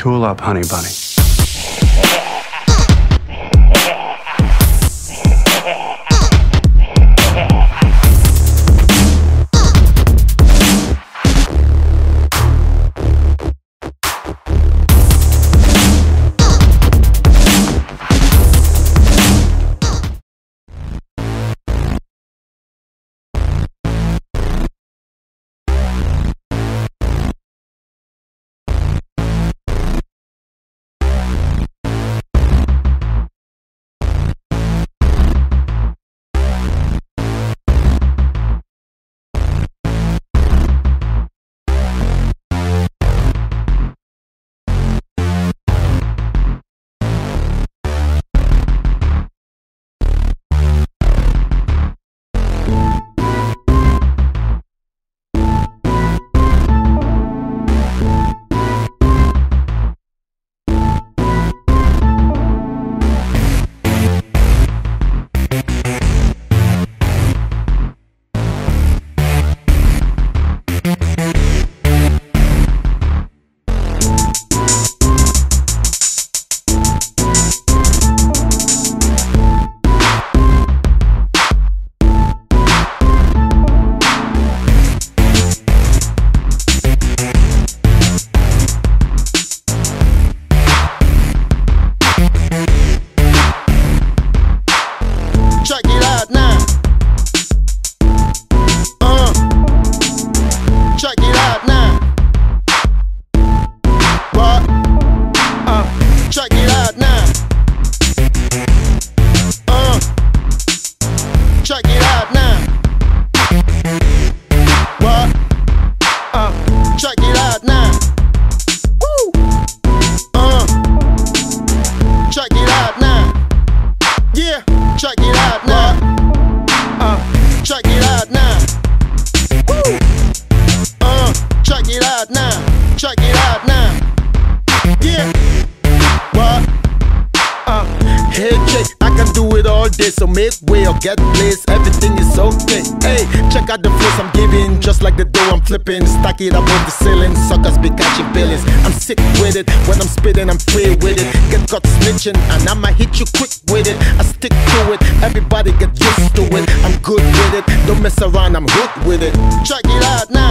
Tool up, honey bunny. Day, so make way or get place, everything is okay. Hey, check out the flips I'm giving, just like the dough I'm flipping. Stack it above the ceiling, suckers be catching billions. I'm sick with it, when I'm spitting, I'm free with it. Get caught snitching, and I'ma hit you quick with it. I stick to it, everybody get used to it. I'm good with it, don't mess around, I'm hooked with it. Check it out now.